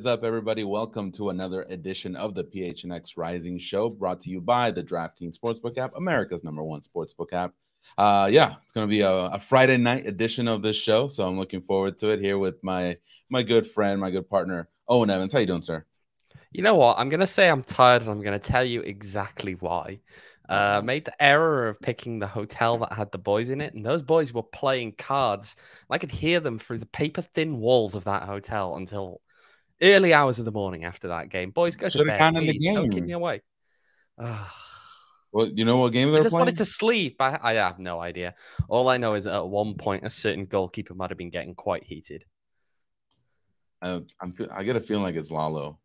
Is up, everybody? Welcome to another edition of the PHNX Rising Show, brought to you by the DraftKings Sportsbook app, America's number one sportsbook app. Uh, yeah, it's going to be a, a, Friday night edition of this show, so I'm looking forward to it here with my my good friend, my good partner, Owain Evans. How you doing, sir? You know what? I'm going to say I'm tired, and I'm going to tell you exactly why. Uh, made the error of picking the hotel that had the boys in it, and those boys were playing cards. I could hear them through the paper thin walls of that hotel until early hours of the morning after that game. Boys, go Should to bed. Please. Don't keep me away. well, you know what game they're I just playing? wanted to sleep. I, I have no idea. All I know is that at one point, a certain goalkeeper might have been getting quite heated. Uh, I'm, I get a feeling like it's Lalo.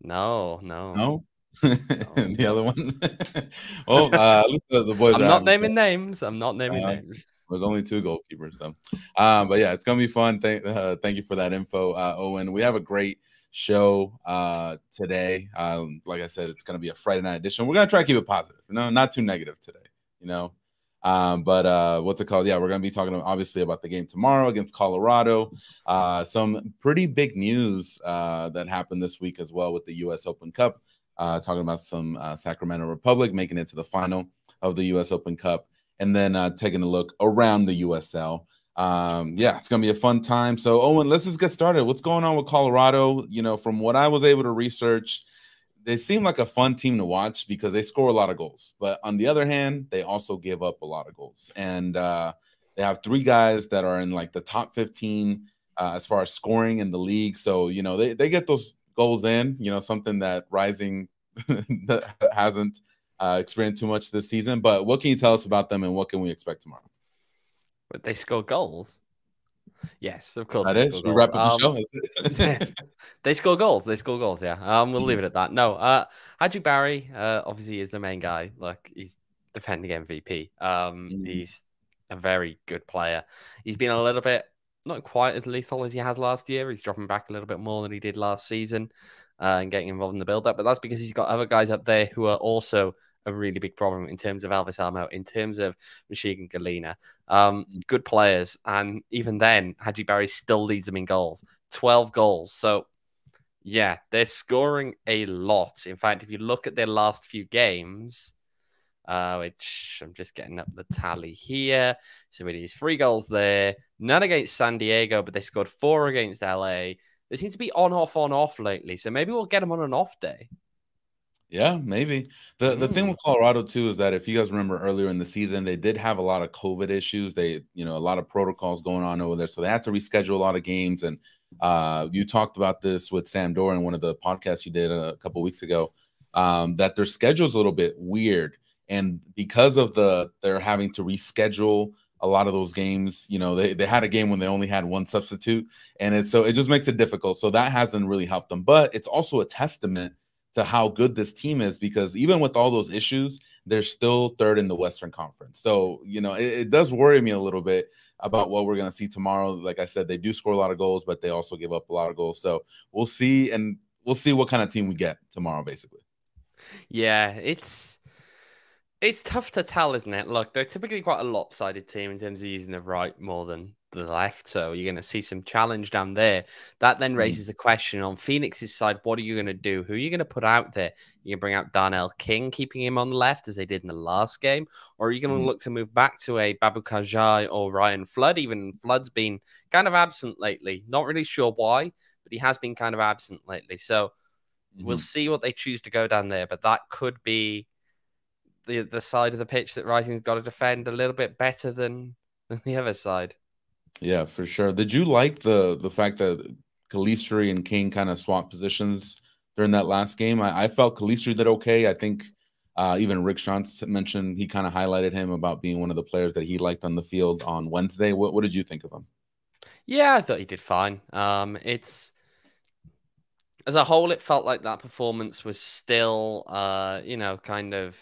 No, no, no. the other one. well, uh, the, the boys. I'm not naming names. I'm not naming uh, names. There's only two goalkeepers, so. Um, but yeah, it's gonna be fun. Thank, uh, thank you for that info, uh, Owain. We have a great show uh, today. Um, like I said, it's gonna be a Friday night edition. We're gonna try to keep it positive. No, not too negative today. You know, um, but uh, what's it called? Yeah, we're going to be talking obviously about the game tomorrow against Colorado. Uh, some pretty big news uh, that happened this week as well with the U.S. Open Cup uh, talking about some uh, Sacramento Republic making it to the final of the U.S. Open Cup, and then uh, taking a look around the USL. Um, yeah, it's gonna be a fun time. So, Owain, let's just get started. What's going on with Colorado? You know, from what I was able to research, they seem like a fun team to watch because they score a lot of goals. But on the other hand, they also give up a lot of goals, and uh, they have three guys that are in like the top 15 uh, as far as scoring in the league. So, you know, they, they get those goals in, you know, something that Rising hasn't uh, experienced too much this season. But what can you tell us about them and what can we expect tomorrow? But they score goals. Yes, of course. That is. We wrap up the um, show. they score goals. They score goals. Yeah. Um, we'll mm-hmm. leave it at that. No. Uh, Hadji Barry, uh, obviously is the main guy. Like he's defending MVP. Um, mm-hmm. he's a very good player. He's been a little bit not quite as lethal as he has last year. He's dropping back a little bit more than he did last season uh, and getting involved in the build up. But that's because he's got other guys up there who are also a really big problem in terms of Elvis Amoh, in terms of Michee Ngalina. Um, good players. And even then, Hadji Barry still leads them in goals 12 goals. So, yeah, they're scoring a lot. In fact, if you look at their last few games, uh, which I'm just getting up the tally here. So it is three goals there, none against San Diego, but they scored four against LA. They seem to be on off on off lately. So maybe we'll get them on an off day. Yeah, maybe. The the thing hmm. with Colorado too is that if you guys remember earlier in the season, they did have a lot of COVID issues. They, you know, a lot of protocols going on over there. So they had to reschedule a lot of games. And uh you talked about this with Sam Dorr in one of the podcasts you did a couple weeks ago. Um, that their schedule's a little bit weird and because of the they're having to reschedule a lot of those games you know they, they had a game when they only had one substitute and it's so it just makes it difficult so that hasn't really helped them but it's also a testament to how good this team is because even with all those issues they're still third in the western conference. So you know it, it does worry me a little bit about what we're going to see tomorrow. Like i said they do score a lot of goals but they also give up a lot of goals. So we'll see and we'll see what kind of team we get tomorrow basically. Yeah it's it's tough to tell, isn't it? Look, they're typically quite a lopsided team in terms of using the right more than the left. So you're going to see some challenge down there. That then hmm. raises mm. the question on Phoenix's side what are you going to do? Who are you going to put out there? You going to bring out Darnell King, keeping him on the left as they did in the last game? Or are you going to mm. look to move back to a Babu Kajai or Ryan Flood? Even Flood's been kind of absent lately. Not really sure why, but he has been kind of absent lately. So mm-hmm. we'll see what they choose to go down there. But that could be the the side of the pitch that Rising's got to defend a little bit better than than the other side. Yeah, for sure. Did you like the the fact that Calistri and King kind of swapped positions during that last game? I, I felt Calistri did okay. I think uh, even Rick Johnson mentioned he kind of highlighted him about being one of the players that he liked on the field on Wednesday. What what did you think of him? Yeah, I thought he did fine. Um, it's as a whole, it felt like that performance was still, uh, you know, kind of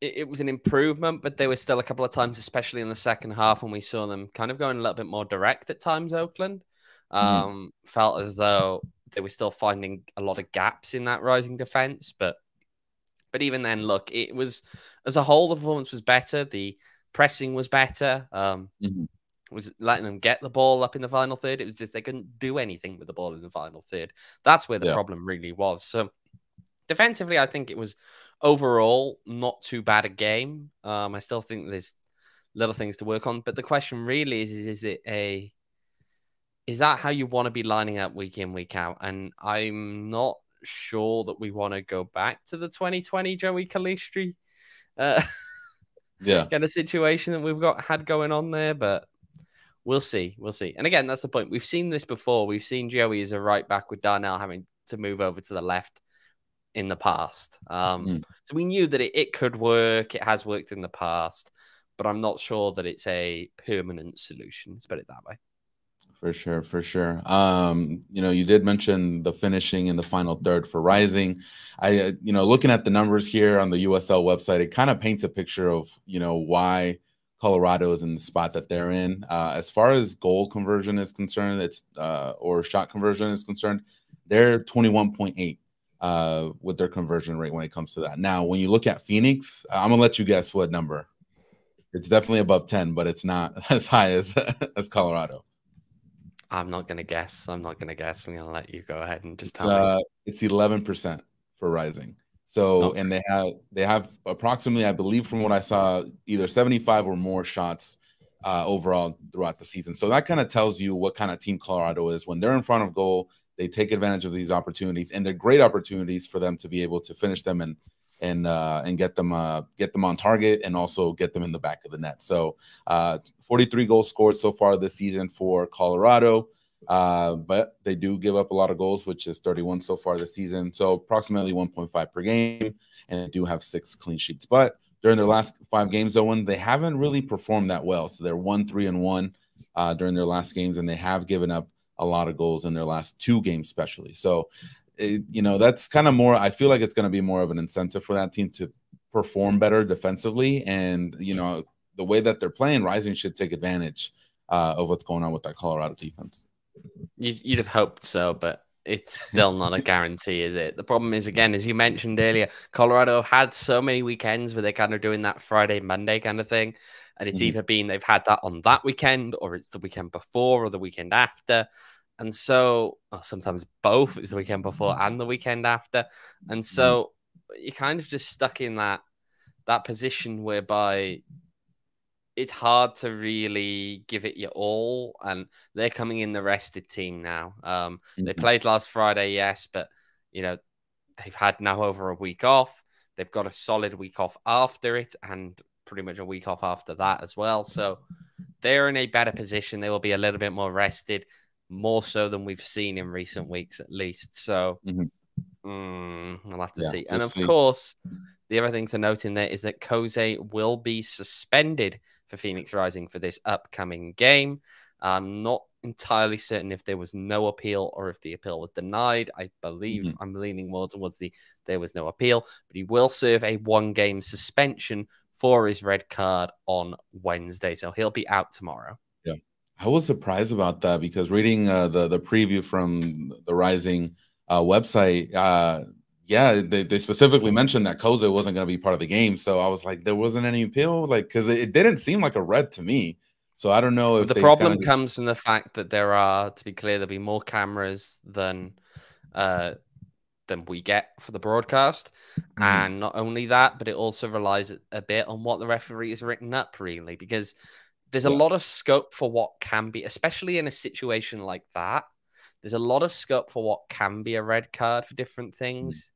it, it, was an improvement, but there were still a couple of times, especially in the second half, when we saw them kind of going a little bit more direct at times. Oakland mm-hmm. um, mm. felt as though they were still finding a lot of gaps in that rising defense, but but even then, look, it was as a whole the performance was better. The pressing was better. Um, mm-hmm. was letting them get the ball up in the final third. It was just they couldn't do anything with the ball in the final third. That's where the yeah. problem really was. So defensively, I think it was overall not too bad a game. Um, I still think there's little things to work on, but the question really is: is, is it a is that how you want to be lining up week in week out? And I'm not sure that we want to go back to the 2020 Joey Calistri. Uh, yeah, kind of situation that we've got had going on there, but we'll see. We'll see. And again, that's the point. We've seen this before. We've seen Joey as a right back with Darnell having to move over to the left in the past. Um, mm. So we knew that it, it could work. It has worked in the past, but I'm not sure that it's a permanent solution. Let's put it that way. For sure, for sure. Um, you know, you did mention the finishing in the final third for Rising. I, uh, you know, looking at the numbers here on the USL website, it kind of paints a picture of, you know, why Colorado is in the spot that they're in. Uh, as far as goal conversion is concerned, it's uh, or shot conversion is concerned, they're 21.8 uh, with their conversion rate when it comes to that. Now, when you look at Phoenix, I'm gonna let you guess what number. It's definitely above 10, but it's not as high as as Colorado. I'm not gonna guess. I'm not gonna guess. I'm gonna let you go ahead and just it's, tell uh, me. It's 11 percent for Rising. So okay. and they have they have approximately, I believe, from what I saw, either 75 or more shots uh, overall throughout the season. So that kind of tells you what kind of team Colorado is when they're in front of goal. They take advantage of these opportunities, and they're great opportunities for them to be able to finish them and and uh, and get them uh, get them on target and also get them in the back of the net. So, uh, 43 goals scored so far this season for Colorado. Uh, but they do give up a lot of goals, which is 31 so far this season. So approximately 1.5 per game, and they do have six clean sheets. But during their last five games, when they haven't really performed that well. So they're one, three, and one uh, during their last games, and they have given up a lot of goals in their last two games, especially. So, it, you know, that's kind of more. I feel like it's going to be more of an incentive for that team to perform better defensively, and you know, the way that they're playing, Rising should take advantage uh, of what's going on with that Colorado defense. You'd have hoped so, but it's still not a guarantee, is it? The problem is, again, as you mentioned earlier, Colorado had so many weekends where they're kind of doing that Friday, Monday kind of thing. And it's mm. either been they've had that on that weekend or it's the weekend before or the weekend after. And so sometimes both is the weekend before and the weekend after. And so mm. you're kind of just stuck in that that position whereby it's hard to really give it your all. And they're coming in the rested team now. Um, mm-hmm. They played last Friday, yes, but you know they've had now over a week off. They've got a solid week off after it, and pretty much a week off after that as well. So they're in a better position. They will be a little bit more rested, more so than we've seen in recent weeks, at least. So mm-hmm. mm, I'll have to yeah, see. And of see. course, the other thing to note in there is that Koze will be suspended for Phoenix Rising for this upcoming game. I'm not entirely certain if there was no appeal or if the appeal was denied. I believe mm-hmm. I'm leaning more towards the there was no appeal, but he will serve a one game suspension for his red card on Wednesday. So he'll be out tomorrow. Yeah. I was surprised about that because reading uh, the the preview from the Rising uh, website, uh, yeah, they, they specifically mentioned that Koza wasn't going to be part of the game. So I was like, there wasn't any appeal, like because it, it, didn't seem like a red to me. So I don't know if the problem kinda... comes from the fact that there are, to be clear, there'll be more cameras than uh than we get for the broadcast, mm. and not only that, but it also relies a bit on what the referee has written up, really, because there's yeah. a lot of scope for what can be, especially in a situation like that. There's a lot of scope for what can be a red card for different mm. things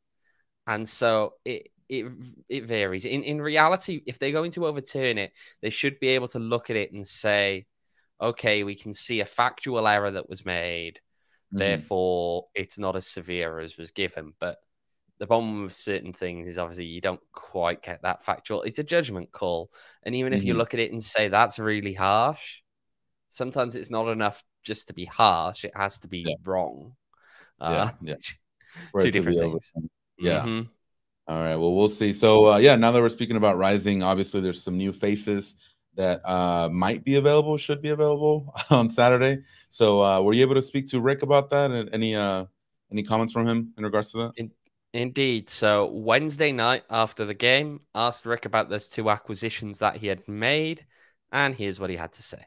and so it it it varies. In in reality, if they're going to overturn it, they should be able to look at it and say, okay, we can see a factual error that was made, mm-hmm. therefore it's not as severe as was given. But the problem with certain things is obviously you don't quite get that factual. It's a judgment call, and even mm-hmm. if you mm-hmm. look at it and say that's really harsh, sometimes it's not enough just to be harsh. It has to be yeah. wrong. Uh, yeah, yeah. two different things. Yeah. Mm-hmm. All right. Well, we'll see. So, uh, yeah, now that we're speaking about Rising, obviously there's some new faces that uh, might be available, should be available on Saturday. So, uh, were you able to speak to Rick about that? And any uh, any comments from him in regards to that? In- Indeed. So Wednesday night after the game, asked Rick about those two acquisitions that he had made, and here's what he had to say.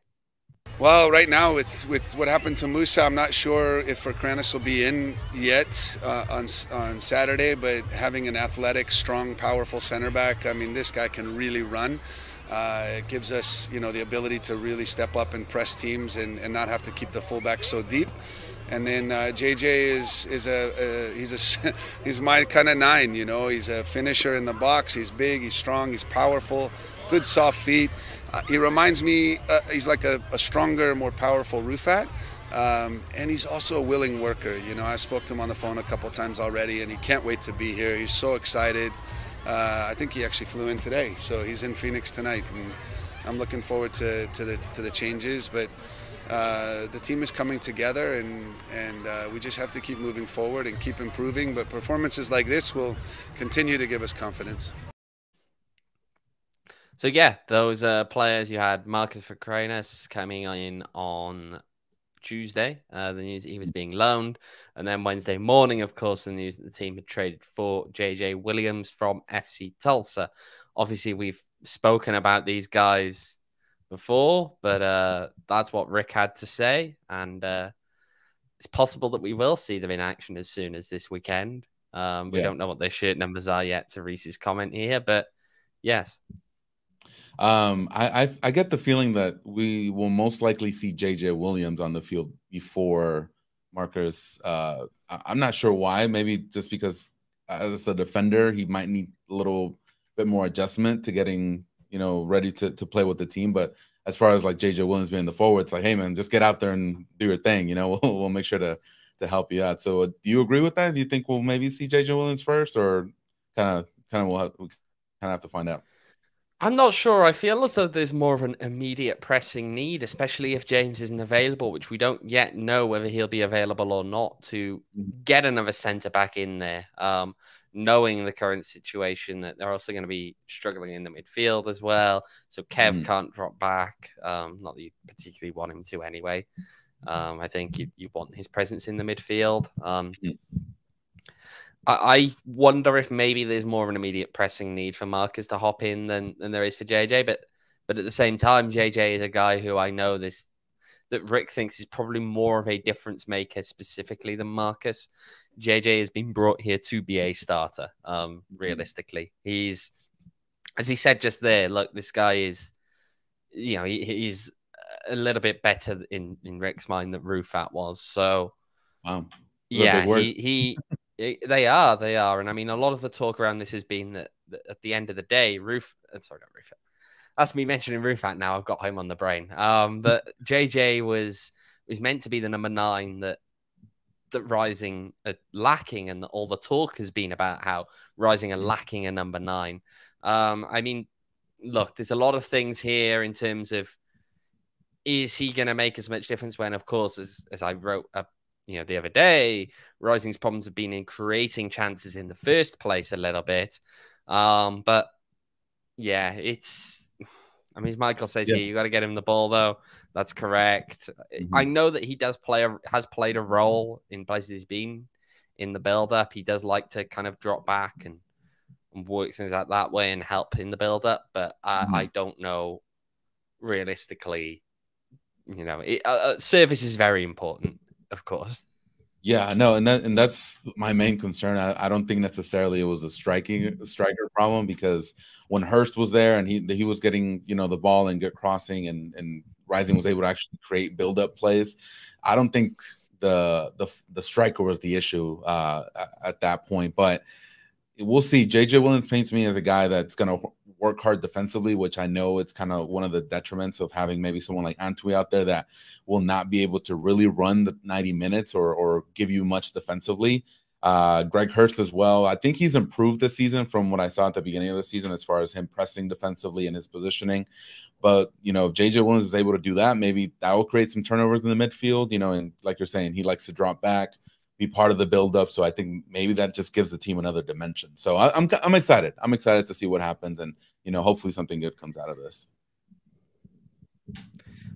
Well, right now, with with what happened to Musa, I'm not sure if Ferkranus will be in yet uh, on on Saturday. But having an athletic, strong, powerful center back, I mean, this guy can really run. Uh, it gives us, you know, the ability to really step up and press teams and, and not have to keep the fullback so deep. And then uh, JJ is is a, a he's a he's my kind of nine, you know. He's a finisher in the box. He's big. He's strong. He's powerful. Good soft feet. Uh, he reminds me, uh, he's like a, a, stronger, more powerful Rufat. Um, and he's also a willing worker. You know, I spoke to him on the phone a couple times already, and he can't wait to be here. He's so excited. Uh, I think he actually flew in today, so he's in Phoenix tonight, and I'm looking forward to, to the to the changes. But uh, the team is coming together, and and uh, we just have to keep moving forward and keep improving. But performances like this will continue to give us confidence. So yeah, those uh, players you had Marcus Ferkranus coming in on Tuesday. Uh, the news he was being loaned, and then Wednesday morning, of course, the news that the team had traded for JJ Williams from FC Tulsa. Obviously, we've spoken about these guys before, but uh, that's what Rick had to say, and uh, it's possible that we will see them in action as soon as this weekend. Um, we yeah. don't know what their shirt numbers are yet. To Reese's comment here, but yes, um, I, I, I get the feeling that we will most likely see JJ Williams on the field before Marcus. Uh, I'm not sure why. Maybe just because as a defender, he might need a little bit more adjustment to getting you know ready to to play with the team. But as far as like JJ Williams being the forward, it's like, hey man, just get out there and do your thing. You know, we'll, we'll make sure to to help you out. So, uh, do you agree with that? Do you think we'll maybe see JJ Williams first, or kind of kind of we'll, we'll kind of have to find out? I'm not sure. I feel as though there's more of an immediate pressing need, especially if James isn't available, which we don't yet know whether he'll be available or not, to mm-hmm. get another centre back in there. Um, knowing the current situation that they're also going to be struggling in the midfield as well. So Kev mm. can't drop back. Um, not that you particularly want him to anyway. Um, I think you, you want his presence in the midfield. Um, mm. I, wonder if maybe there's more of an immediate pressing need for Marcus to hop in than, than there is for JJ. But but at the same time, JJ is a guy who I know this that Rick thinks is probably more of a difference maker specifically than Marcus. JJ has been brought here to be a starter. Um, realistically, he's as he said just there. Look, this guy is, you know, he, he's a little bit better in in Rick's mind than Rufat was. So, wow. yeah, he he they are, they are, and I mean, a lot of the talk around this has been that, that at the end of the day, Roof, uh, sorry, not Roof, that's me mentioning Rufat now. I've got him on the brain. Um, that JJ was was meant to be the number nine that that Rising are lacking, and all the talk has been about how Rising are mm. lacking a number nine. Um, I mean, look, there's a lot of things here in terms of is he going to make as much difference when, of course, as, as I wrote a you know, the other day, Rising's problems have been in creating chances in the first place a little bit. Um, but yeah, it's. I mean, Michael says yeah. here, you got to get him the ball though. That's correct. Mm-hmm. I know that he does play a, has played a role in places he's been in the build up. He does like to kind of drop back and, and work things out that way and help in the build up. But I, mm-hmm. I don't know realistically. You know, it, uh, uh service is very important of course. Yeah, no, and that and that's my main concern. I, I don't think necessarily it was a striking striker problem because when Hurst was there and he he was getting you know the ball and get crossing and and Rising was able to actually create build up plays. I don't think the the the striker was the issue uh, at that point, but we'll see. JJ Williams paints me as a guy that's going to work hard defensively, which I know it's kind of one of the detriments of having maybe someone like Antwi out there that will not be able to really run the 90 minutes or or give you much defensively. Uh, Greg Hurst as well. I think he's improved this season from what I saw at the beginning of the season as far as him pressing defensively and his positioning. But you know, if JJ Williams is able to do that, maybe that will create some turnovers in the midfield. You know, and like you're saying, he likes to drop back be part of the buildup. So I think maybe that just gives the team another dimension. So I, am I'm, I'm excited. I'm excited to see what happens, and you know, hopefully something good comes out of this.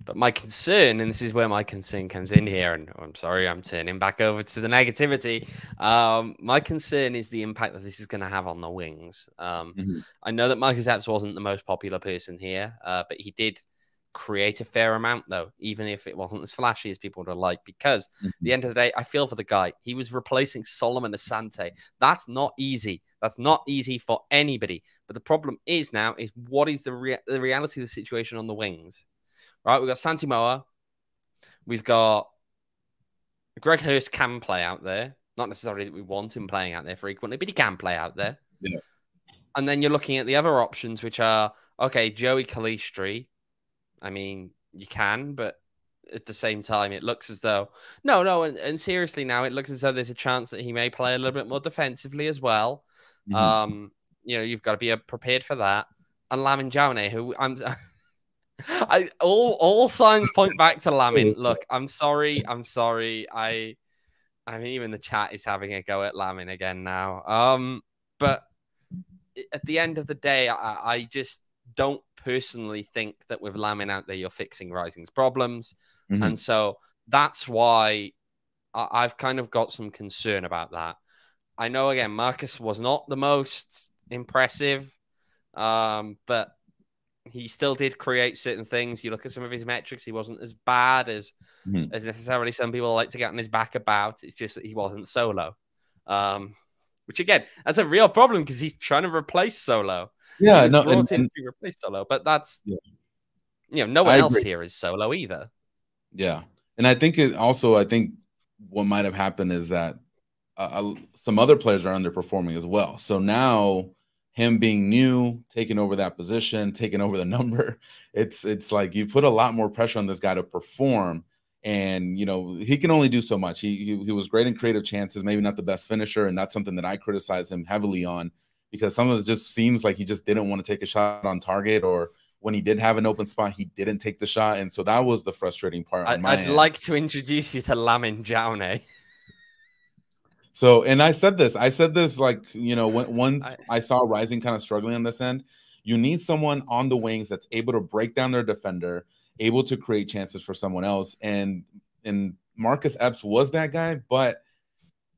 But my concern, and this is where my concern comes in here, and I'm sorry, I'm turning back over to the negativity. Um, my concern is the impact that this is going to have on the wings. Um, mm -hmm. I know that Marcus Epps wasn't the most popular person here, uh, but he did create a fair amount though, even if it wasn't as flashy as people would have liked. Because mm-hmm. the end of the day, I feel for the guy. He was replacing Solomon Asante. That's not easy. That's not easy for anybody. But the problem is now is what is the rea- the reality of the situation on the wings? Right, we've got Santi Moar, we've got Greg Hurst can play out there. Not necessarily that we want him playing out there frequently, but he can play out there. Yeah. And then you're looking at the other options, which are okay, Joey Calistri. I mean, you can, but at the same time, it looks as though no, no, and, and seriously now, it looks as though there's a chance that he may play a little bit more defensively as well. Mm-hmm. Um, you know, you've got to be prepared for that. And Lamin Jawneh, who I'm I all all signs point back to Lamin. Look, I'm sorry, I'm sorry. I I mean even the chat is having a go at Lamin again now. Um, but at the end of the day, I, I just don't personally think that with Lamin out there, you're fixing Rising's problems. Mm-hmm. And so that's why I, have kind of got some concern about that. I know, again, Marcus was not the most impressive, um, but he still did create certain things. You look at some of his metrics, he wasn't as bad as mm-hmm. as necessarily some people like to get on his back about. It's just that he wasn't solo. Um, which again, that's a real problem because he's trying to replace solo. Yeah, no, brought and, in to replace solo, but that's yeah. you know, no one I else agree. here is solo either. Yeah, and I think it also, I think what might have happened is that uh, some other players are underperforming as well. So now him being new, taking over that position, taking over the number, it's it's like you put a lot more pressure on this guy to perform. And you know he can only do so much. He, he he was great in creative chances, maybe not the best finisher, and that's something that I criticize him heavily on because some of it just seems like he just didn't want to take a shot on target, or when he did have an open spot, he didn't take the shot, and so that was the frustrating part. I, would like to introduce you to Lamin Jawneh. So, and I said this, I said this like, you know, when, once I, I saw Rising kind of struggling on this end, you need someone on the wings that's able to break down their defender, able to create chances for someone else. And and Marcus Epps was that guy, but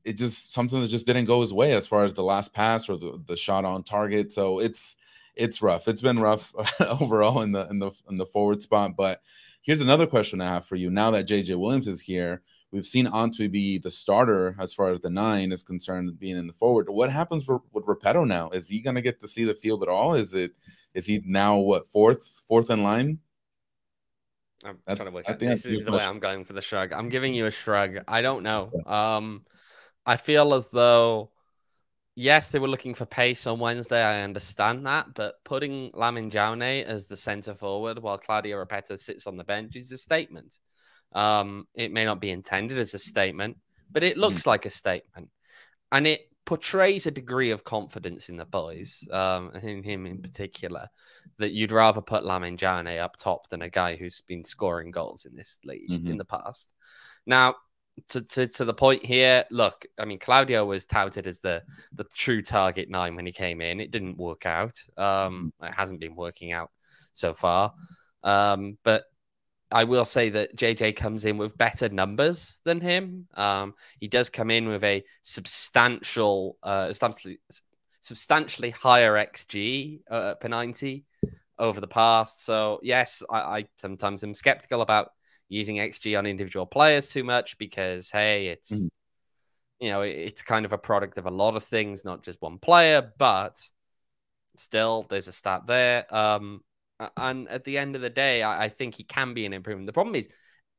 it just something that just didn't go his way as far as the last pass or the, the shot on target. So it's it's rough. It's been rough overall in the in the in the forward spot. But here's another question I have for you. Now that JJ Williams is here, We've seen Antwi be the starter as far as the nine is concerned, being in the forward. What happens with, with Repetto now? Is he going to get to see the field at all? Is it is he now what fourth fourth in line? I'm that's, trying to work I out. This is the way I'm going for the shrug. I'm giving you a shrug. I don't know. Um, I feel as though yes, they were looking for pace on Wednesday. I understand that, but putting Lamin Jawneh as the centre forward while Claudio Repetto sits on the bench is a statement. Um, it may not be intended as a statement, but it looks mm. like a statement, and it portrays a degree of confidence in the boys, um, in him in particular, that you'd rather put Lamin Jawneh up top than a guy who's been scoring goals in this league mm-hmm. in the past. Now, to, to, to the point here, look, I mean, Claudio was touted as the the true target nine when he came in. It didn't work out. Um, mm. it hasn't been working out so far. Um, but I will say that JJ comes in with better numbers than him. Um, he does come in with a substantial, uh, substantially, substantially higher XG uh, per 90 over the past. So, yes, I, I sometimes am skeptical about using XG on individual players too much because, hey, it's. Mm. You know, it's kind of a product of a lot of things, not just one player, but still, there's a stat there. Um, and at the end of the day, I, I, think he can be an improvement. The problem is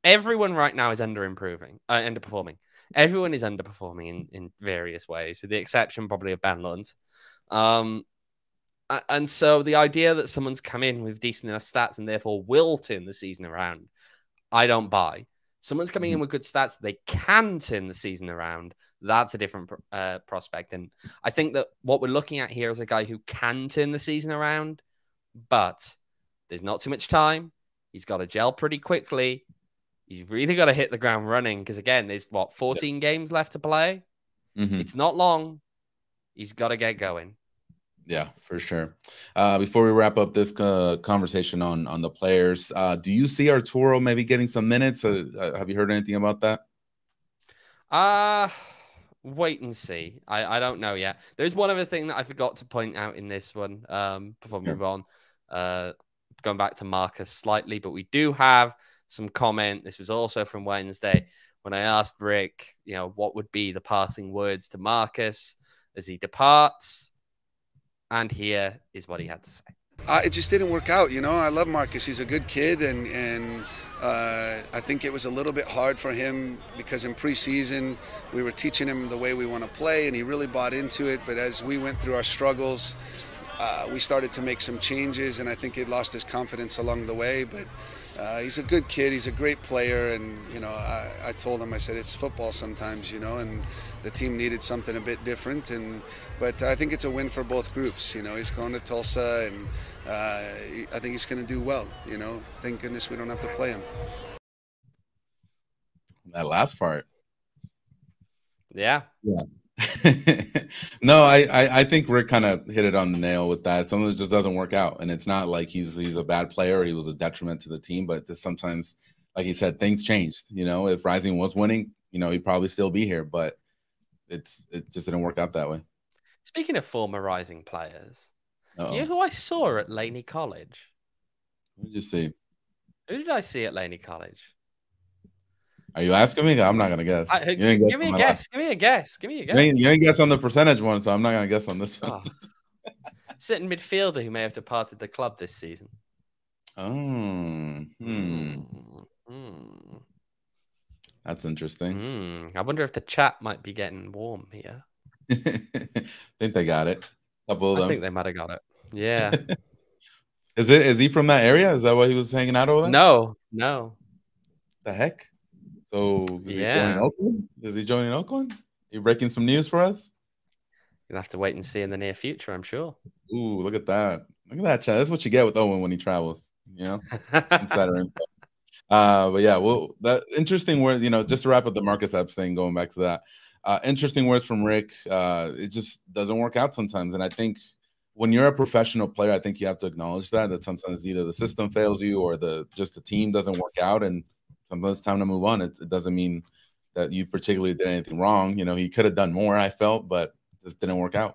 everyone right now is under improving, uh, underperforming. Everyone is underperforming in, in various ways, with the exception probably of Ben Lundt. Um, and so the idea that someone's come in with decent enough stats and therefore will turn the season around, I don't buy. Someone's coming in mm-hmm. with good stats, they can turn the season around. That's a different uh, prospect. And I think that what we're looking at here is a guy who can turn the season around, but there's not too much time. He's got to gel pretty quickly. He's really got to hit the ground running because, again, there's what, 14 games left to play? Mm-hmm. It's not long. He's got to get going. Yeah, for sure. Uh, before we wrap up this uh, conversation on on the players, uh, do you see Arturo maybe getting some minutes? Uh, uh, have you heard anything about that? Uh wait and see. I, I don't know yet. There's one other thing that I forgot to point out in this one um, before we move on. Uh, going back to Marcus slightly, but we do have some comment. This was also from Wednesday when I asked Rick, you know, what would be the passing words to Marcus as he departs. And here is what he had to say. Uh, it just didn't work out, you know. I love Marcus; he's a good kid, and and uh, I think it was a little bit hard for him because in preseason we were teaching him the way we want to play, and he really bought into it. But as we went through our struggles, uh, we started to make some changes, and I think he lost his confidence along the way. But uh, he's a good kid. He's a great player, and you know, I, I, told him, I said, it's football sometimes, you know, and the team needed something a bit different. And but I think it's a win for both groups. You know, he's going to Tulsa, and uh, I think he's going to do well. You know, thank goodness we don't have to play him. That last part. Yeah. Yeah. no, I, I, I think Rick kind of hit it on the nail with that. Something that just doesn't work out, and it's not like he's he's a bad player. he was a detriment to the team, but just sometimes, like he said, things changed. You know, if Rising was winning, you know, he'd probably still be here, but it's it just didn't work out that way. Speaking of former Rising players, Uh-oh. you know who I saw at Laney College? Let me just see. Who did I see at Laney College? Are you asking me? I'm not gonna guess. I, give, guess me a guess. Give me a guess. Give me a guess. You ain't, you ain't, guess on the percentage one, so I'm not gonna guess on this one. Oh. Sitting midfielder who may have departed the club this season. Oh, hmm. Mm. That's interesting. Mm. I wonder if the chat might be getting warm here. think they got it. A couple of them. I think they might have got it. Yeah. is it? Is he from that area? Is that why he was hanging out over there? No, no. The heck? So is yeah. he joining Oakland? Is he joining Oakland? You breaking some news for us? You'll have to wait and see in the near future, I'm sure. Ooh, look at that. Look at that, chat. That's what you get with Owain when he travels, you know? Insider info. Uh, but yeah, well, that interesting words, you know, just to wrap up the Marcus Epps thing, going back to that. Uh, interesting words from Rick. Uh, it just doesn't work out sometimes. And I think when you're a professional player, I think you have to acknowledge that that sometimes either the system fails you or the just the team doesn't work out. And sometimes it's time to move on. It, it, doesn't mean that you particularly did anything wrong. You know, he could have done more. I felt, but just didn't work out.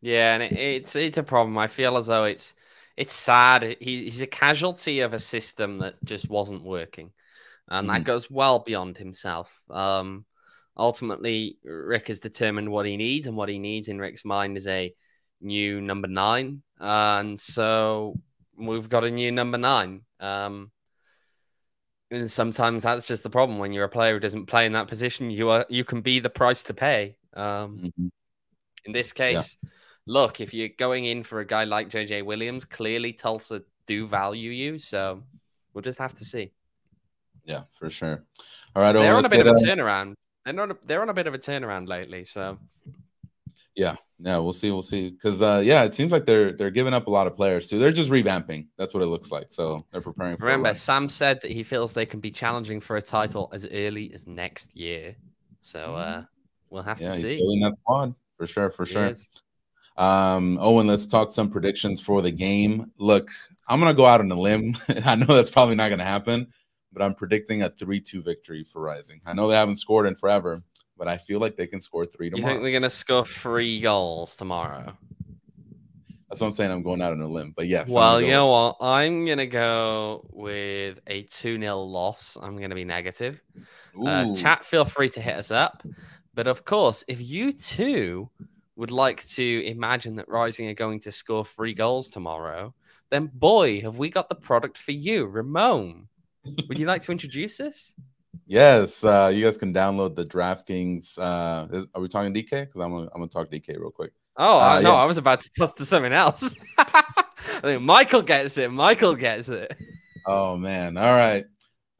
Yeah, and it, it's it's a problem. I feel as though it's it's sad. He, he's a casualty of a system that just wasn't working, and mm. that goes well beyond himself. Um, ultimately, Rick has determined what he needs, and what he needs in Rick's mind is a new number nine, and so we've got a new number nine. Um, and sometimes that's just the problem when you're a player who doesn't play in that position. You are you can be the price to pay. Um, mm-hmm. In this case, yeah. look, if you're going in for a guy like JJ Williams, clearly Tulsa do value you. So we'll just have to see. Yeah, for sure. All right, they're on a bit of a turnaround. They're not. A, they're on a bit of a turnaround lately. So yeah, yeah, we'll see, we'll see. Because uh, yeah, it seems like they're they're giving up a lot of players too. They're just revamping. That's what it looks like. So they're preparing. for Remember, Sam said that he feels they can be challenging for a title as early as next year. So uh, mm-hmm. we'll have yeah, to see. He's that squad for sure, for he sure. Is. Um, Owain, let's talk some predictions for the game. Look, I'm gonna go out on a limb. I know that's probably not gonna happen, but I'm predicting a 3-2 victory for Rising. I know they haven't scored in forever, but I feel like they can score three tomorrow. You think they're gonna score three goals tomorrow? That's what I'm saying. I'm going out on a limb, but yes. Well, you know what? I'm gonna go with a two 0 loss. I'm gonna be negative. Uh, chat, feel free to hit us up. But of course, if you too would like to imagine that Rising are going to score three goals tomorrow, then boy, have we got the product for you, Ramon. Would you like to introduce us? Yes, uh, you guys can download the DraftKings. Uh, is, are we talking DK? Because I'm gonna I'm gonna talk DK real quick. Oh uh, no, yeah. I was about to toss to something else. I think Michael gets it. Michael gets it. Oh man! All right.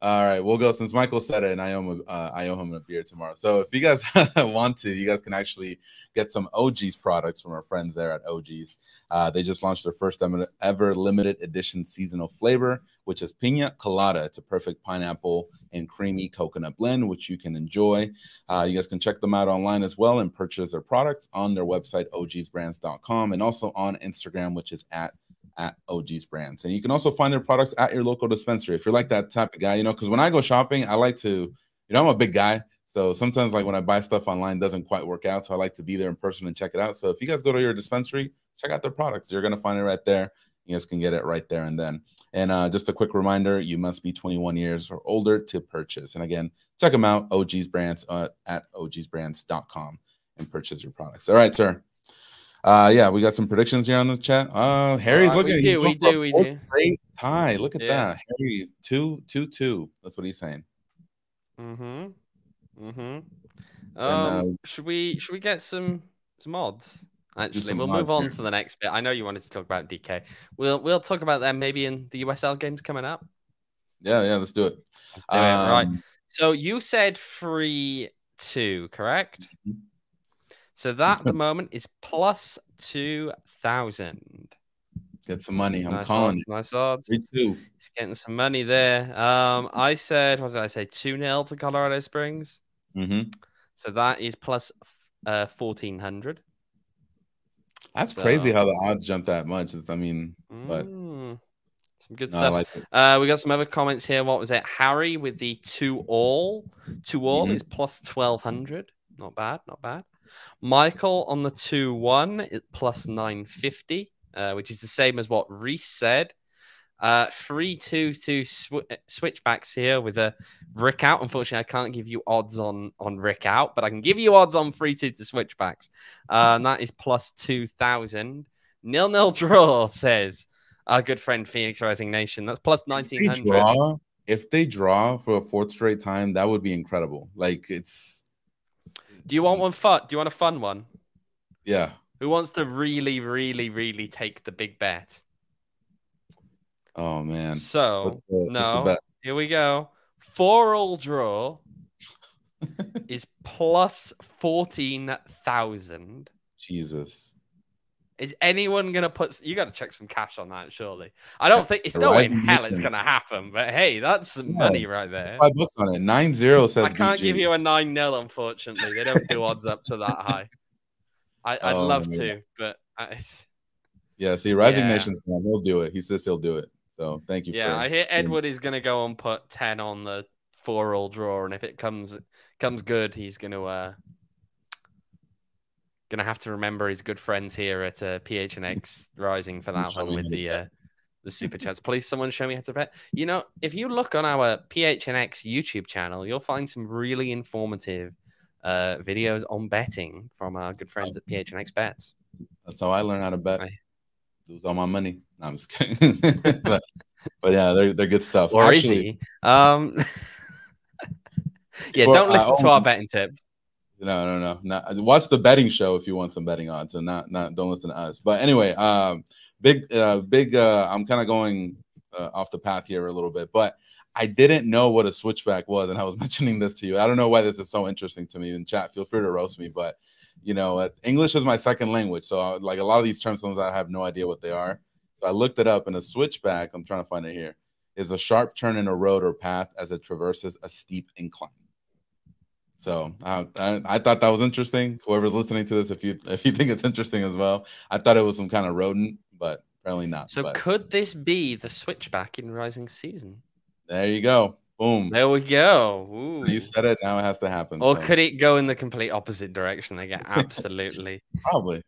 All right, we'll go since Michael said it, and I owe him, uh, I owe him a beer tomorrow. So if you guys want to, you guys can actually get some OG's products from our friends there at OG's. Uh, they just launched their first ever limited edition seasonal flavor, which is Pina Colada. It's a perfect pineapple and creamy coconut blend, which you can enjoy. Uh, you guys can check them out online as well and purchase their products on their website, ogsbrands.com, and also on Instagram, which is at at OG's Brands. And you can also find their products at your local dispensary if you're like that type of guy, you know, because when I go shopping, I like to, you know, I'm a big guy. So sometimes, like when I buy stuff online, doesn't quite work out. So I like to be there in person and check it out. So if you guys go to your dispensary, check out their products. You're gonna find it right there. You guys can get it right there and then. And uh, just a quick reminder: you must be 21 years or older to purchase. And again, check them out, OG's Brands uh, at ogsbrands.com, and purchase your products. All right, sir. Uh, yeah, we got some predictions here on the chat. Uh, Harry's right, looking. we do, we do, we do. Straight tie. Look at Yeah. that. Harry two two two. That's what he's saying. Mm-hmm. Mm-hmm. Um, uh, should we should we get some some odds? Actually, we'll move on here. to the next bit. I know you wanted to talk about DK. We'll we'll talk about them maybe in the USL games coming up. Yeah, yeah. Let's do it. Let's do it. Right. Um, So you said three two, correct? Mhm. So that at the moment is plus two thousand. Get some money. I'm nice calling odds, it. Nice odds. Three two. He's getting some money there. Um, I said what did I say? Two 0 to Colorado Springs. Mm-hmm. So that is plus uh fourteen hundred. That's crazy how the odds jumped that much. It's, I mean, But- Mm, some good no, stuff. like. Uh, we got some other comments here. What was it? Harry with the two all. Two all Mhm. is plus twelve hundred. Not bad, not bad. Michael on the two one is plus nine fifty, uh, which is the same as what Reese said. Uh, three two two sw- switchbacks here with a Rick out. Unfortunately, I can't give you odds on on Rick out, but I can give you odds on three two to switchbacks. Uh, and that is plus two thousand. Nil nil draw says our good friend Phoenix Rising Nation. That's plus nineteen hundred. if they draw for a fourth straight time, that would be incredible. Like it's Do you want one fun? Do you want a fun one? yeah. Who wants to really, really, really take the big bet? Oh man. So the- no, here we go. Four all draw is plus fourteen thousand. Jesus. Is anyone gonna put? You got to check some cash on that, surely. I don't think it's no way in hell it's gonna happen. But hey, that's some Yeah, money right there. Five bucks on it. Nine zero says I can't BG. give you a nine 0 unfortunately. They don't do odds up to that high. I, I'd Oh, love man. to, but uh, it's, Yeah, see, Rising Yeah. Nation's man, he'll do it. He says he'll do it. So thank you yeah. for I hear Edward is gonna go and put ten on the four all draw, and if it comes comes good, he's gonna uh gonna have to remember his good friends here at uh, PHNX Rising for that one with the uh, the super chats. Please, someone show me how to bet. You know, if you look on our PHNX YouTube channel, you'll find some really informative uh, videos on betting from our good friends at PHNX Bets. That's how I learn how to bet. Right. Lose all my money. No, I'm just kidding. but, but yeah, they're they're good stuff. Or Actually? Um, yeah, Well, don't I listen to our betting tips. No, no, no. Not, watch the betting show if you want some betting odds, So not not don't listen to us. But anyway, um, big uh, big. Uh, I'm kind of going uh, off the path here a little bit, but I didn't know what a switchback was, and I was mentioning this to you. I don't know why this is so interesting to me. In chat, feel free to roast me, but you know, uh, English is my second language, so uh, like a lot of these terms, sometimes I have no idea what they are. So I looked it up, and a switchback. I'm trying to find it here. Is a sharp turn in a road or path as it traverses a steep incline. So uh, I, I thought that was interesting. Whoever's listening to this, if you if you think it's interesting as well, I thought it was some kind of rodent, but apparently not. So but could this be the switchback in Rising Season? there you go. Boom. There we go. Ooh. You said it. Now it has to happen. Or so could it go in the complete opposite direction? They get absolutely. probably.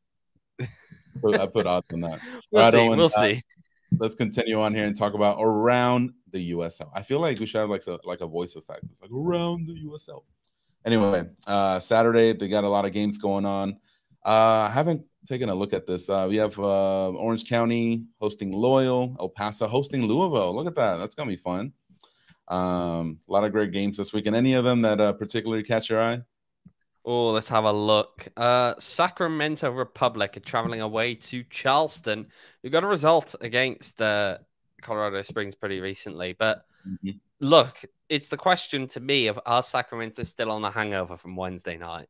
I put odds on that. We'll Right, see. Owain, we'll uh, see. Let's continue on here and talk about around the USL. I feel like we should have like a like a voice effect. It's like around the USL. Anyway, uh Saturday they got a lot of games going on. Uh I haven't taken a look at this. Uh we have uh Orange County hosting Loyal, El Paso hosting Louisville. Look at that. That's gonna be fun. Um a lot of great games this week. And any of them that uh, particularly catch your eye? Oh, let's have a look. Uh, Sacramento Republic are traveling away to Charleston. We got a result against uh, Colorado Springs pretty recently, but Mhm. look, it's the question to me of are Sacramento still on the hangover from Wednesday night?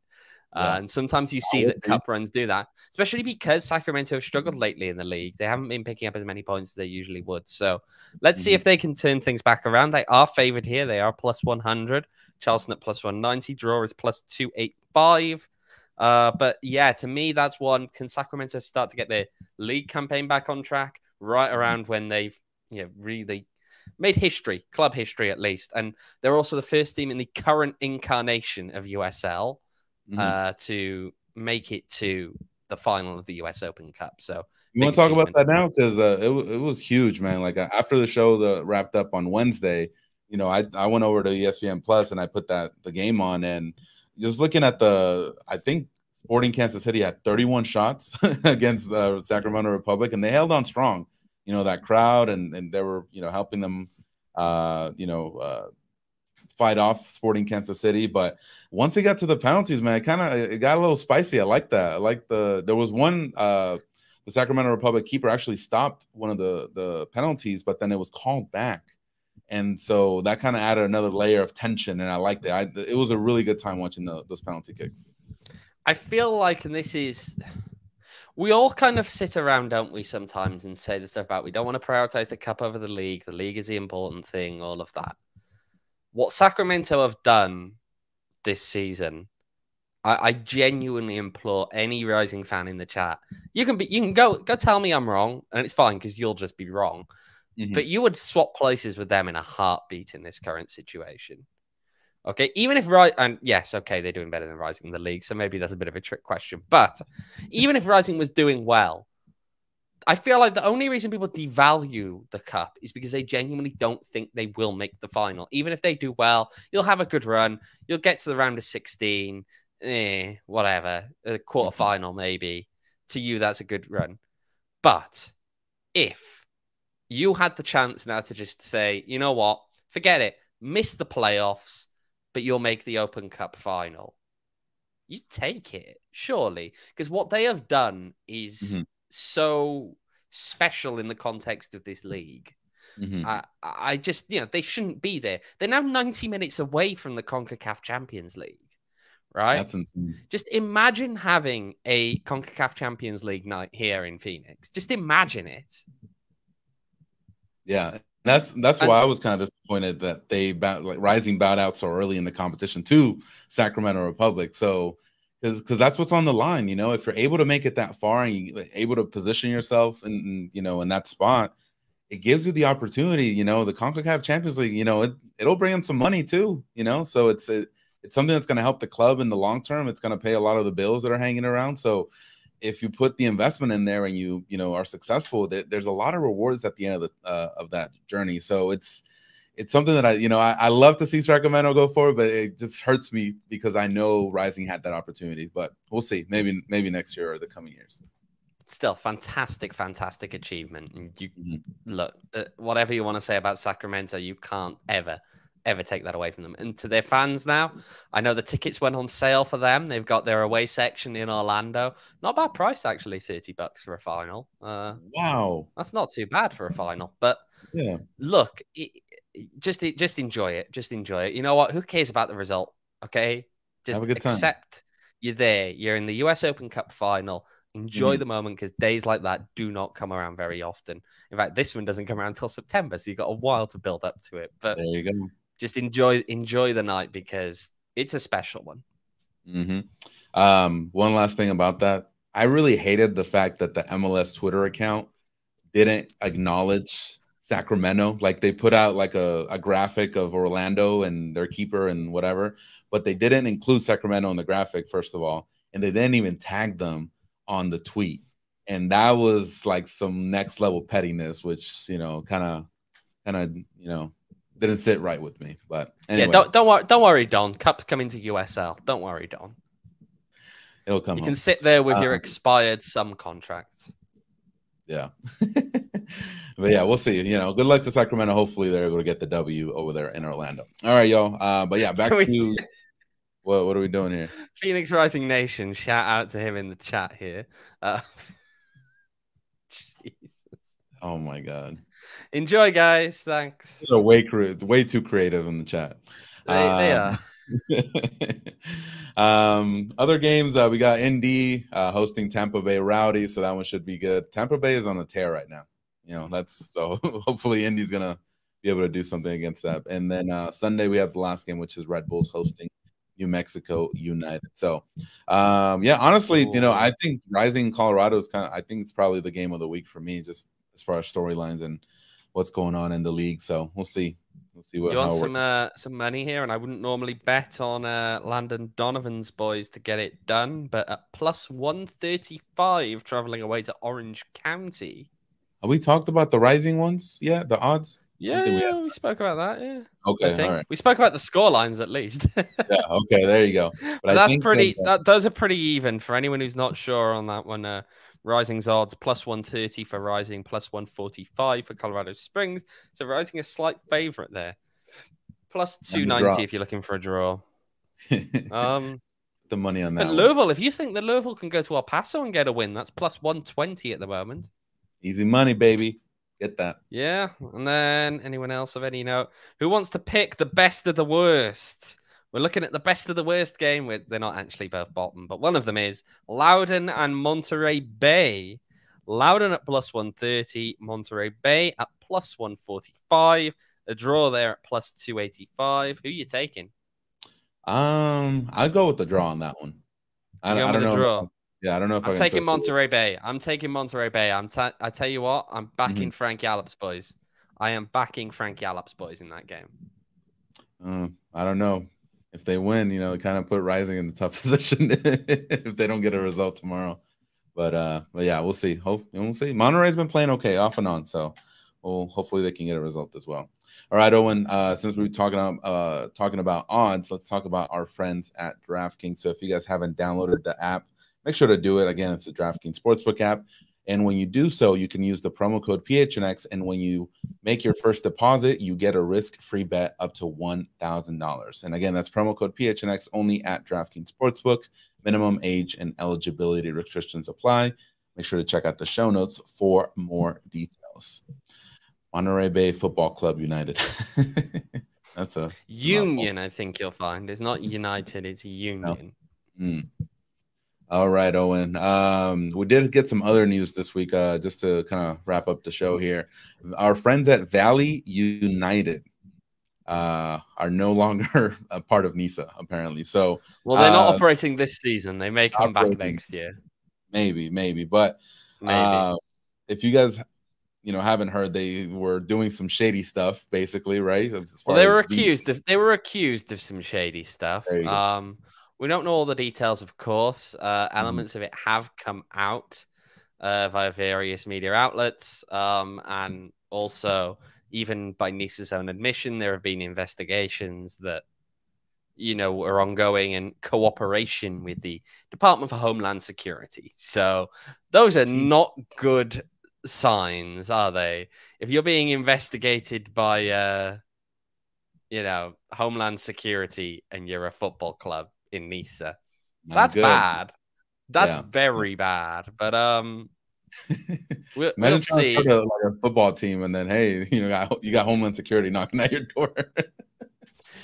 Uh, and sometimes you see that cup runs do that, especially because Sacramento have struggled lately in the league. They haven't been picking up as many points as they usually would. So let's see Mhm. if they can turn things back around. They are favored here. They are plus 100. Charleston at plus 190. Draw is plus 285. Uh, but yeah, to me, that's one. Can Sacramento start to get their league campaign back on track right around when they've you know, really made history, club history at least? And they're also the first team in the current incarnation of USL Mhm. uh, to make it to the final of the U.S. Open Cup. So you want to talk about that now because uh, it it was huge, man. Like uh, after the show the wrapped up on Wednesday, you know, I I went over to ESPN Plus and I put that the game on and just looking at the I think Sporting Kansas City had 31 shots against uh, Sacramento Republic and they held on strong. You know that crowd and and they were you know helping them, uh, you know. Fight off Sporting Kansas City. But once he got to the penalties, man, it kind of it got a little spicy. I like that. I like the there was one uh the Sacramento Republic keeper actually stopped one of the the penalties, but then it was called back. And so that kind of added another layer of tension, and I liked it. I, it was a really good time watching the, those penalty kicks. I feel like, and this is, we all kind of sit around, don't we, sometimes, and say the stuff about we don't want to prioritize the cup over the league. The league is the important thing, all of that what Sacramento have done this season, I, I, genuinely implore any Rising fan in the chat. You can be, you can go go tell me I'm wrong, and it's fine because you'll just be wrong. Mm-hmm. But you would swap places with them in a heartbeat in this current situation. Okay, even if right, and yes, okay, they're doing better than Rising in the league, so maybe that's a bit of a trick question. But even if Rising was doing well, I feel like the only reason people devalue the cup is because they genuinely don't think they will make the final. Even if they do well, you'll have a good run. You'll get to the round of 16, eh, whatever, a quarter final maybe. To you, that's a good run. But if you had the chance now to just say, you know what, forget it, miss the playoffs, but you'll make the Open Cup final, you take it, surely. Because what they have done is. Mm-hmm so special in the context of this league. Mm-hmm. I, I just, you know, they shouldn't be there. They're now 90 minutes away from the CONCACAF Champions League, right? That's insane. Just imagine having a CONCACAF Champions League night here in Phoenix. Just imagine it. Yeah. That's that's why I was kind of disappointed that they like Rising bowed out so early in the competition to Sacramento Republic. So because because that's what's on the line. You know, if you're able to make it that far and you're able to position yourself and you know in that spot, it gives you the opportunity. You know, the Concacaf Champions League. You know, it it'll bring in some money too. You know, so it's it, it's something that's going to help the club in the long term. It's going to pay a lot of the bills that are hanging around. So if you put the investment in there and you you know are successful, there's a lot of rewards at the end of the uh, of that journey. So it's it's something that I, you know, I, I, love to see Sacramento go forward, but it just hurts me because I know Rising had that opportunity. But we'll see. Maybe maybe next year or the coming years. Still, fantastic, fantastic achievement. And you mm-hmm. look, uh, whatever you want to say about Sacramento, you can't ever, ever take that away from them. And to their fans now, I know the tickets went on sale for them. They've got their away section in Orlando. Not bad price actually, thirty bucks for a final. Uh, wow, that's not too bad for a final. But yeah, look. It, just just enjoy it. Just enjoy it. You know what? Who cares about the result? Okay, just accept you're there. You're in the U.S. Open Cup final. Enjoy mm-hmm. the moment because days like that do not come around very often. In fact, this one doesn't come around until September, so you've got a while to build up to it. But there you go. Just enjoy enjoy the night because it's a special one. Mm-hmm. Um, one last thing about that, I really hated the fact that the MLS Twitter account didn't acknowledge Sacramento. Like they put out like a, a graphic of Orlando and their keeper and whatever, but they didn't include Sacramento in the graphic, first of all. And they didn't even tag them on the tweet. And that was like some next level pettiness, which, you know, kind of, kind of, you know, didn't sit right with me. But anyway. yeah, don't, don't worry, don't worry, Don. Cup's coming to USL. Don't worry, Don. It'll come. You home. can sit there with um, your expired some contracts. Yeah. but yeah, we'll see. You know, good luck to Sacramento. Hopefully, they're able to get the W over there in Orlando. All right, y'all. Uh, but yeah, back to what what are we doing here? Phoenix Rising Nation. Shout out to him in the chat here. Uh, Jesus. Oh my god. Enjoy, guys. Thanks. They're way way too creative in the chat. They, um, they are. um, other games, uh, we got Indy uh, hosting Tampa Bay Rowdy, so that one should be good. Tampa Bay is on a tear right now. You know, that's so hopefully Indy's gonna be able to do something against that. And then uh, Sunday we have the last game, which is Red Bulls hosting New Mexico United. So, um, yeah, honestly, you know, I think Rising Colorado is kind of, I think it's probably the game of the week for me, just as far as storylines and what's going on in the league. So we'll see. We'll see what you want some uh, some money here, and I wouldn't normally bet on uh, Landon Donovan's boys to get it done, but at plus one thirty five, traveling away to Orange County. We talked about the rising ones? Yeah, the odds. Yeah, we yeah, we, spoke about that. Yeah, Okay, all right. we spoke about the score lines at least. Yeah, okay, there you go. But I that's pretty. that, That those are pretty even for anyone who's not sure on that one. Uh, Rising's odds plus one thirty for Rising, plus one forty five for Colorado Springs. So Rising a slight favorite there, plus And two the draw. ninety if you're looking for a draw. Um, the money on that. Louisville, if you think that Louisville can go to El Paso and get a win, that's plus one twenty at the moment. Easy money, baby. Get that. Yeah, and then anyone else of any note who wants to pick the best of the worst? We're looking at the best of the worst game. With they're not actually both bottom, but one of them is Loudoun and Monterey Bay. Loudoun at plus one thirty, Monterey Bay at plus one forty five. A draw there at plus two eighty five. Who you taking? Um, I'd go with the draw on that one. I, I don't know. draw? Yeah, I don't know if I I'm taking trust it. Monterey Bay. I'm taking Monterey Bay. I'm. ta- I tell you what, I'm Mm-hmm. backing Frank Yallop's boys. I am backing Frank Yallop's boys in that game. Um, I don't know if they win. You know, it kind of put Rising in the tough position if they don't get a result tomorrow. But uh, but yeah, we'll see. Hope we'll see. Monterey's been playing okay off and on, so well, hopefully they can get a result as well. All right, Owain. Uh, since we we're talking about uh talking about odds, let's talk about our friends at DraftKings. So if you guys haven't downloaded the app, make sure to do it. Again, it's the DraftKings Sportsbook app. And when you do so, you can use the promo code PHNX. And when you make your first deposit, you get a risk free bet up to $1,000. And again, that's promo code PHNX only at DraftKings Sportsbook. Minimum age and eligibility restrictions apply. Make sure to check out the show notes for more details. Monterey Bay Football Club United. that's a Union, I think you'll find. It's not United, it's Union. Mm. All right, Owain. Um, we did get some other news this week, uh, just to kind of wrap up the show here. Our friends at Valley United uh, are no longer a part of NISA, apparently. So Well, they're not Uh, operating this season. They may come back next year. maybe, maybe. But Maybe. uh, if you guys, you know, haven't heard, they were doing some shady stuff, basically, right? As well, they were as the- accused of they were accused of some shady stuff. You go. We don't know all the details, of course. Uh, Mm-hmm. elements of it have come out uh, via various media outlets, um, and also even by Nisa's own admission, there have been investigations that you know are ongoing in cooperation with the Department for Homeland Security. So those are not good signs, are they? If you're being investigated by uh you know, Homeland Security and you're a football club in Nisa. Not That's good. bad. That's Yeah. very bad. But um we'll, we'll to see. a, like a football team, and then hey, you know, got, you got Homeland Security knocking at your door.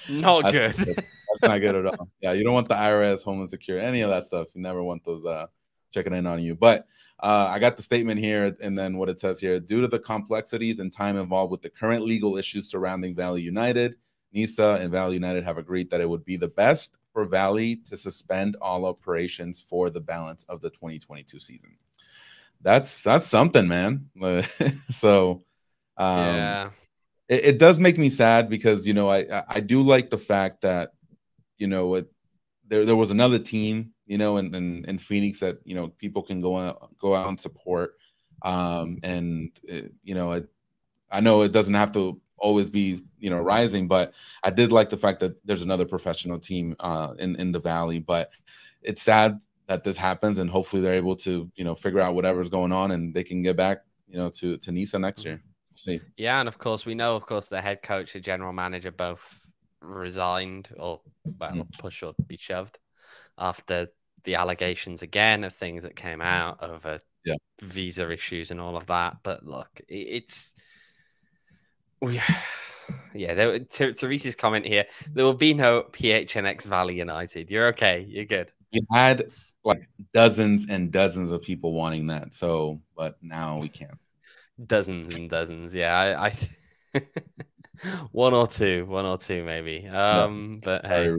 Not That's good. good. That's not good at all. Yeah, you don't want the IRS, Homeland Security, any of that stuff. You never want those uh checking in on you. But uh, I got the statement here, and then what it says here: due to the complexities and time involved with the current legal issues surrounding Valley United, NISA and Valley United have agreed that it would be the best for Valley to suspend all operations for the balance of the 2022 season. That's that's something, man. so, um, yeah. it, it does make me sad because you know I I- I do like the fact that you know it, there there was another team you know in, in in Phoenix that you know people can go out go out and support um and it, you know it, I know it doesn't have to always be you know rising but I did like the fact that there's another professional team uh in in the valley but it's sad that this happens and hopefully they're able to you know figure out whatever's going on and they can get back you know to to Nisa next year see Yeah, and of course we know, of course, the head coach, the general manager both resigned or well, Mm. push or be shoved after the allegations again of things that came out over Yeah. visa issues and all of that. But look, it's we yeah, there to Teresa's comment here, there will be no PHNX Valley United. You're okay, you're good. you had like dozens and dozens of people wanting that. So, but now we can't. Dozens and dozens. Yeah, I, I one or two, one or two maybe. Um, but hey.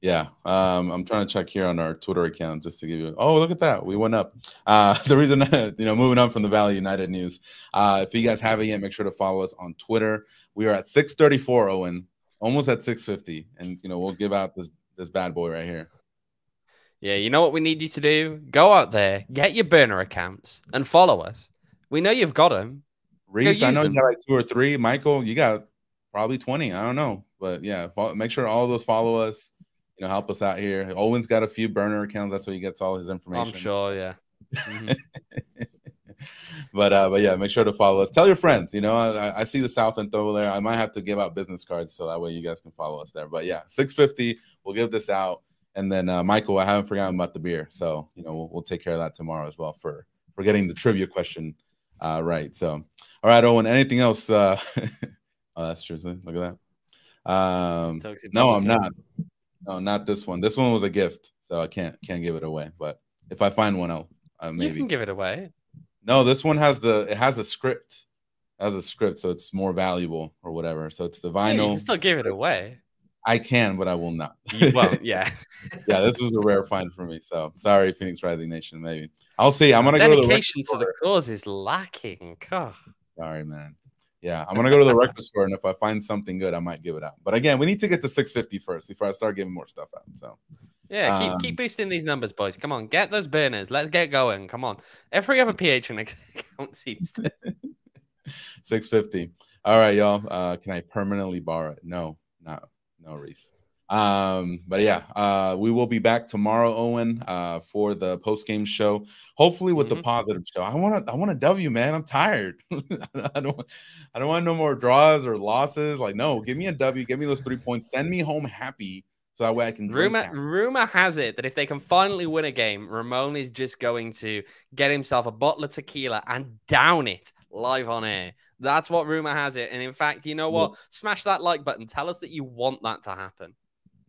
Yeah, um, I'm trying to check here on our Twitter account just to give you. Oh, look at that, we went up. Uh, the reason, you know, moving on from the Valley United news. Uh, if you guys haven't yet, make sure to follow us on Twitter. We are at 634, Owain, almost at 650, and you know we'll give out this this bad boy right here. Yeah, you know what we need you to do? Go out there, get your burner accounts, and follow us. We know you've got them. Reese, I know them. you got like two or three. Michael, you got probably 20. I don't know. But yeah, make sure all those follow us. You know, help us out here. Owain's got a few burner accounts. That's where he gets all his information. I'm sure, yeah. Mm-hmm. but uh, but yeah, make sure to follow us. Tell your friends. You know, I, I see the South End over there. I might have to give out business cards so that way you guys can follow us there. But yeah, 650. We'll give this out. And then uh, Michael, I haven't forgotten about the beer. So you know, we'll, we'll take care of that tomorrow as well for for getting the trivia question uh, right. So all right, Owain. Anything else? Uh, oh, that's true. Look at that. Um, no, I'm not. No, not this one. This one was a gift, so I can't can't give it away. But if I find one, I'll uh, maybe you can give it away. No, this one has the it has a script. It has a script, so it's more valuable or whatever. So it's the vinyl. Yeah, you can still give it away. I can, but I will not. well, yeah, yeah. This was a rare find for me. So sorry, Phoenix Rising Nation. Maybe I'll see. I'm gonna Dedication go to the dedication to the cause is lacking. God. Sorry, man. Yeah, I'm gonna go to the record store, and if I find something good, I might give it out. But again, we need to get to 650 first before I start giving more stuff out. So yeah, keep, um, keep boosting these numbers, boys. Come on, get those burners. Let's get going. Come on. Every other PHN account seems to 650. All right, y'all. Uh, can I permanently borrow it? No, no, no, Reese. Um, but yeah, uh, we will be back tomorrow, Owain, uh, for the post game show. Hopefully with mm-hmm. the positive show. I want to, I want a W, man. I'm tired. I don't, I don't want no more draws or losses. Like, no, give me a W. Give me those three points. Send me home happy so that way I can. Rumor, rumor has it that if they can finally win a game, Ramon is just going to get himself a bottle of tequila and down it live on air. That's what rumor has it. And in fact, you know what? Smash that like button. Tell us that you want that to happen.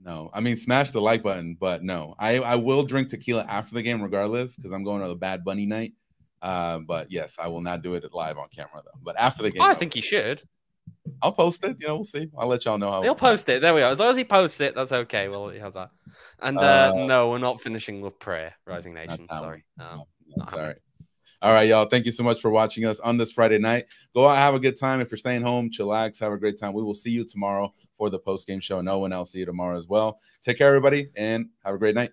No, I mean smash the like button, but no, I I will drink tequila after the game regardless because I'm going to the Bad Bunny night. Uh, but yes, I will not do it live on camera though. But after the game, I think you should. I'll post it. You know, we'll see. I'll let y'all know how. He'll post it. There we go. As long as he posts it, that's okay. We'll have that. And uh, uh, no, we're not finishing with prayer, Rising Nation. Sorry. No, no, sorry. All right, y'all. Thank you so much for watching us on this Friday night. Go out, have a good time. If you're staying home, chillax, have a great time. We will see you tomorrow for the post game show. No one else see you tomorrow as well. Take care, everybody, and have a great night.